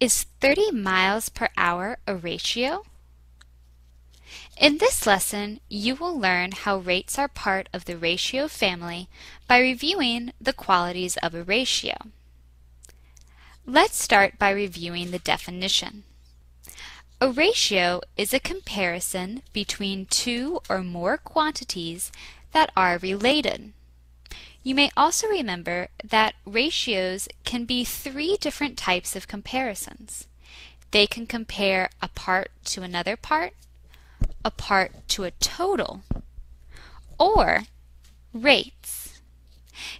Is 30 miles per hour a ratio? In this lesson, you will learn how rates are part of the ratio family by reviewing the qualities of a ratio. Let's start by reviewing the definition. A ratio is a comparison between two or more quantities that are related. You may also remember that ratios can be three different types of comparisons. They can compare a part to another part, a part to a total, or rates.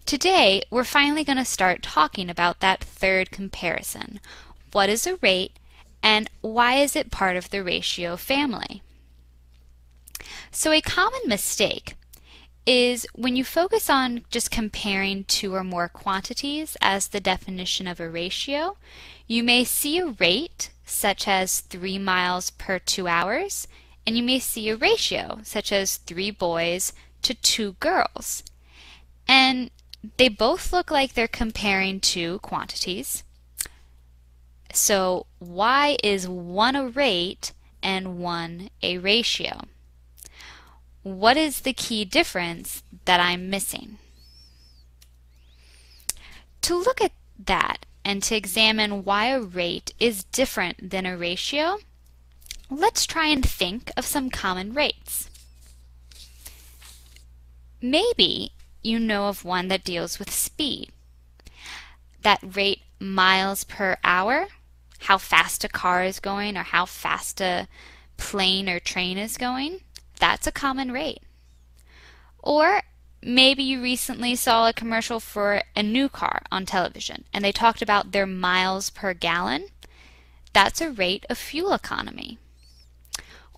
Today, we're finally going to start talking about that third comparison. What is a rate and why is it part of the ratio family? So a common mistake is when you focus on just comparing two or more quantities as the definition of a ratio, you may see a rate such as 3 miles per 2 hours, and you may see a ratio such as 3 boys to 2 girls. And they both look like they're comparing two quantities. So why is one a rate and one a ratio? What is the key difference that I'm missing? To look at that and to examine why a rate is different than a ratio, let's try and think of some common rates. Maybe you know of one that deals with speed. That rate miles per hour, how fast a car is going or how fast a plane or train is going that's a common rate. Or maybe you recently saw a commercial for a new car on television and they talked about their miles per gallon. That's a rate of fuel economy.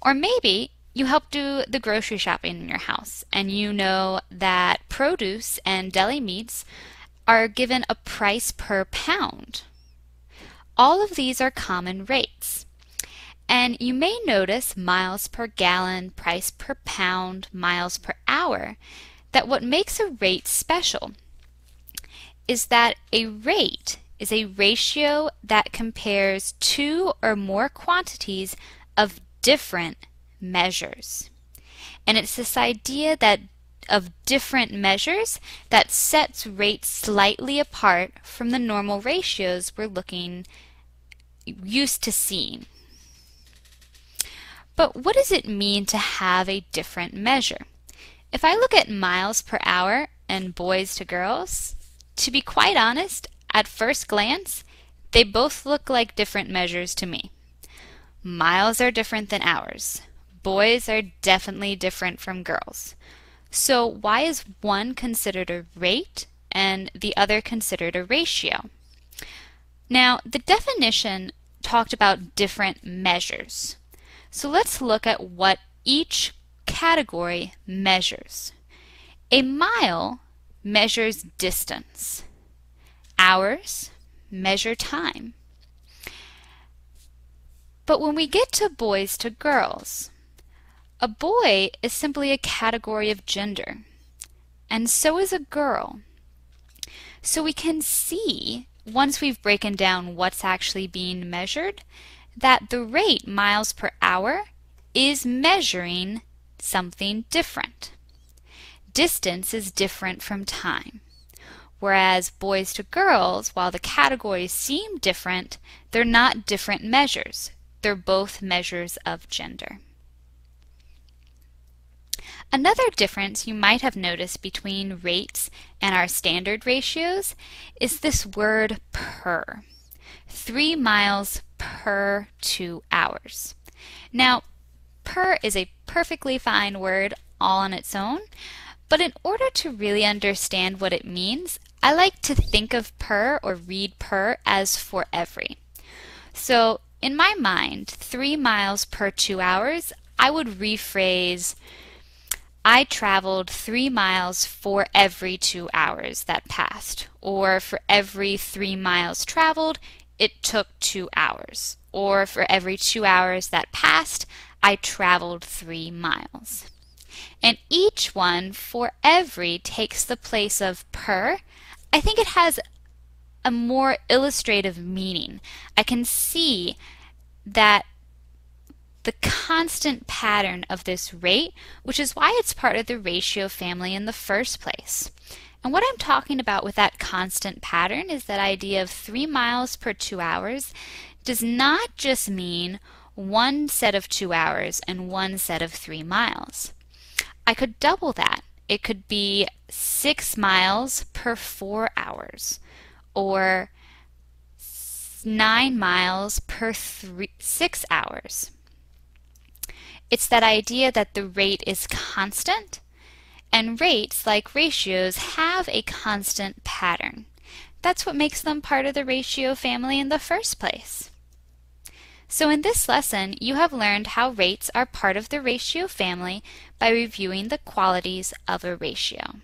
Or maybe you help do the grocery shopping in your house and you know that produce and deli meats are given a price per pound. All of these are common rates. And you may notice miles per gallon, price per pound, miles per hour, that what makes a rate special is that a rate is a ratio that compares two or more quantities of different measures. And it's this idea that of different measures that sets rates slightly apart from the normal ratios we're looking used to seeing. But what does it mean to have a different measure? If I look at miles per hour and boys to girls, to be quite honest, at first glance, they both look like different measures to me. Miles are different than hours. Boys are definitely different from girls. So why is one considered a rate and the other considered a ratio? Now, the definition talked about different measures. So let's look at what each category measures. A mile measures distance. Hours measure time. But when we get to boys to girls, a boy is simply a category of gender, and so is a girl. So we can see, once we've broken down what's actually being measured, that the rate miles per hour is measuring something different. Distance is different from time. Whereas boys to girls, while the categories seem different, they're not different measures. They're both measures of gender. Another difference you might have noticed between rates and our standard ratios is this word per. Three miles per two hours. Now, per is a perfectly fine word all on its own, but in order to really understand what it means, I like to think of per or read per as for every. So in my mind, three miles per two hours, I would rephrase I traveled three miles for every two hours that passed, or for every three miles traveled, it took two hours. Or for every two hours that passed, I traveled three miles. And each one for every takes the place of per. I think it has a more illustrative meaning. I can see that the constant pattern of this rate, which is why it's part of the ratio family in the first place. And what I'm talking about with that constant pattern is that idea of 3 miles per 2 hours does not just mean one set of 2 hours and one set of 3 miles. I could double that. It could be 6 miles per 4 hours or 9 miles per three, 6 hours. It's that idea that the rate is constant, and rates, like ratios, have a constant pattern. That's what makes them part of the ratio family in the first place. So in this lesson, you have learned how rates are part of the ratio family by reviewing the qualities of a ratio.